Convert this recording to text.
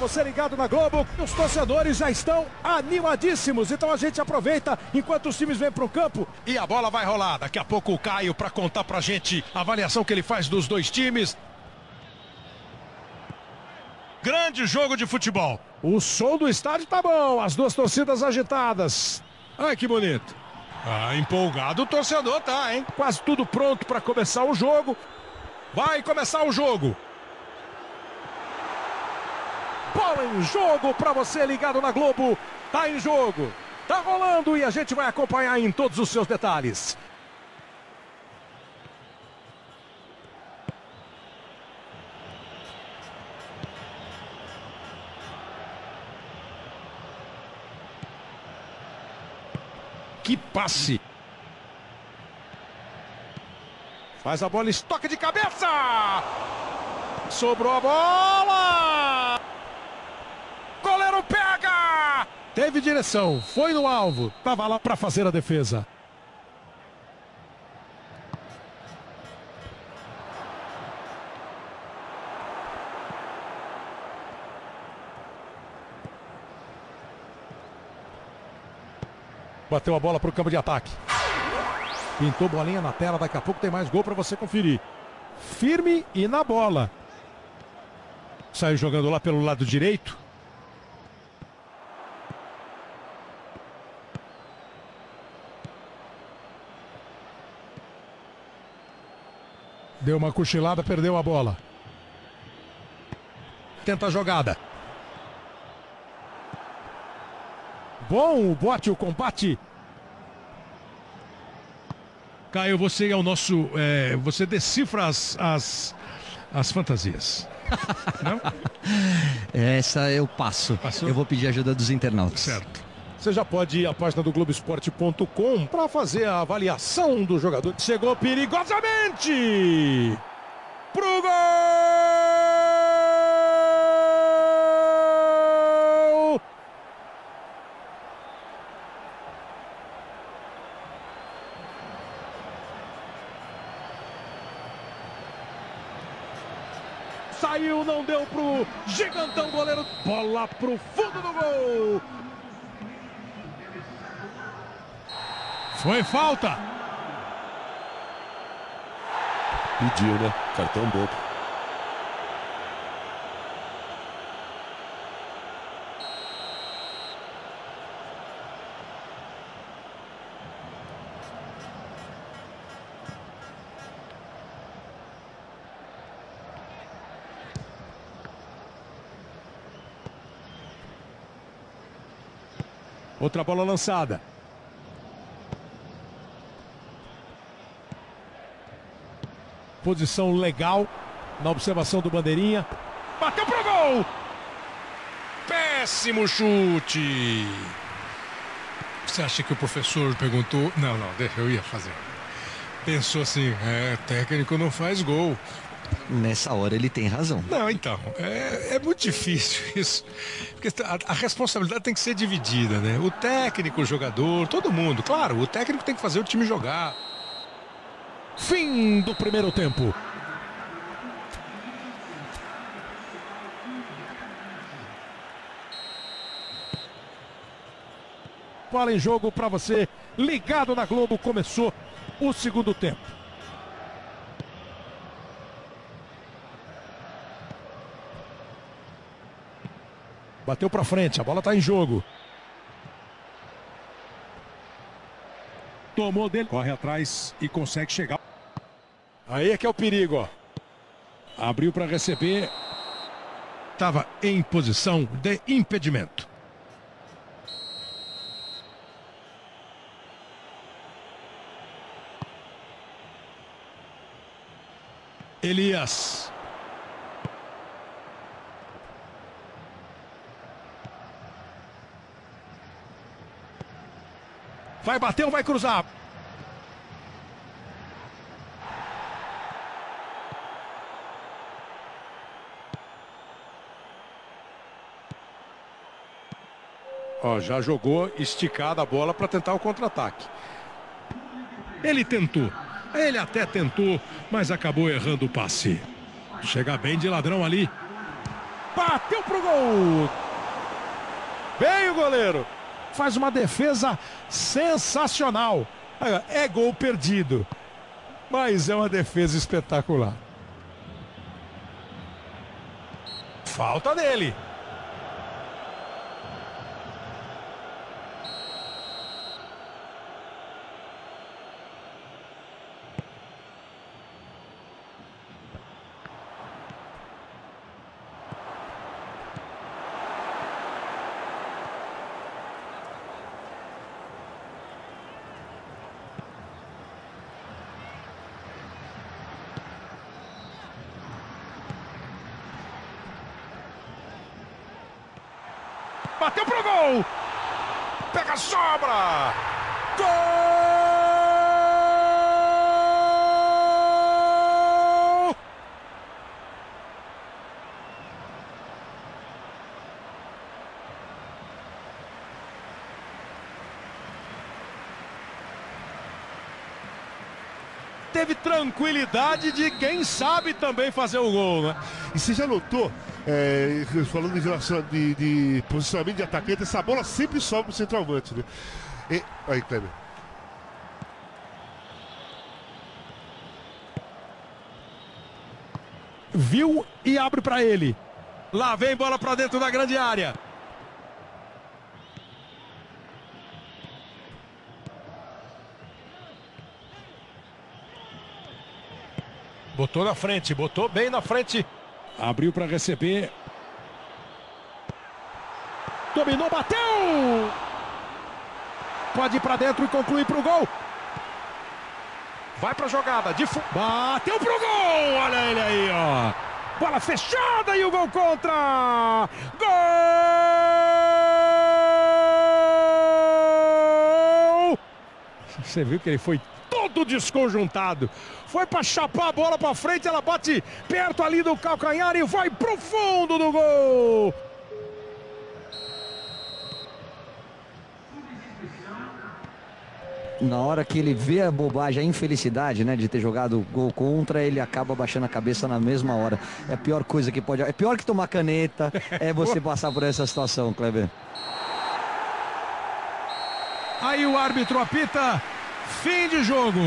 você ligado na Globo. Os torcedores já estão animadíssimos, então a gente aproveita enquanto os times vêm para o campo. E a bola vai rolar. Daqui a pouco o Caio para contar para a gente a avaliação que ele faz dos dois times. Grande jogo de futebol. O som do estádio tá bom, as duas torcidas agitadas. Ai, que bonito. Ah, empolgado o torcedor tá, hein? Quase tudo pronto para começar o jogo. Vai começar o jogo. Bola em jogo para você ligado na Globo. Tá em jogo. Tá rolando e a gente vai acompanhar em todos os seus detalhes. Que passe! Faz a bola, estoque de cabeça! Sobrou a bola! Goleiro pega! Teve direção, foi no alvo, tava lá para fazer a defesa. Bateu a bola para o campo de ataque. Pintou bolinha na tela, daqui a pouco tem mais gol para você conferir. Firme e na bola. Saiu jogando lá pelo lado direito. Deu uma cochilada, perdeu a bola. Tenta a jogada. Bom o bote, o combate. Caio, você é o nosso. É, você decifra as, as, as fantasias. Não? Essa eu passo. Passou? Eu vou pedir ajuda dos internautas. Certo. Você já pode ir à página do Globoesporte.com para fazer a avaliação do jogador. Chegou perigosamente pro gol! Saiu, não deu pro gigantão goleiro. Bola pro fundo do gol. Foi falta. Pediu, né? Cartão bobo. Outra bola lançada. Posição legal na observação do Bandeirinha. Bateu pro gol! Péssimo chute! Você acha que o professor perguntou? Não, não, deixa, eu ia fazer. Pensou assim, é, técnico não faz gol. Nessa hora ele tem razão. Não, então, é, é muito difícil isso. Porque a, a, responsabilidade tem que ser dividida, né? O técnico, o jogador, todo mundo. Claro, o técnico tem que fazer o time jogar. Fim do primeiro tempo. Bola em jogo para você, ligado na Globo, começou o segundo tempo. Bateu para frente, a bola está em jogo. Tomou dele, corre atrás e consegue chegar. Aí é que é o perigo, ó. Abriu para receber. Estava em posição de impedimento. Elias. Vai bater ou vai cruzar? Ó, já jogou esticada a bola para tentar o contra-ataque. Ele tentou. Ele até tentou, mas acabou errando o passe. Chega bem de ladrão ali. Bateu pro gol. Veio o goleiro. Faz uma defesa sensacional. É gol perdido. Mas é uma defesa espetacular. Falta dele. Bateu pro gol. Pega a sobra. Gol! Teve tranquilidade de quem sabe também fazer o gol, né? E você já notou, é, falando em relação de, de, posicionamento de atacante, essa bola sempre sobe pro centroavante, né? E, aí, Kleber. Viu e abre para ele. Lá vem bola para dentro da grande área. Botou na frente, botou bem na frente. Abriu para receber. Dominou, bateu! Pode ir para dentro e concluir para o gol. Vai para a jogada. De fu... Bateu para o gol! Olha ele aí, ó. Bola fechada e o gol contra! Gol! Você viu que ele foi todo desconjuntado. Foi para chapar a bola para frente, ela bate perto ali do calcanhar e vai pro fundo do gol. na hora que ele vê a bobagem, a infelicidade, né, de ter jogado gol contra, ele acaba baixando a cabeça na mesma hora. É a pior coisa que pode. É pior que tomar caneta, é você passar por essa situação, Kleber. Aí o árbitro apita Fim de jogo.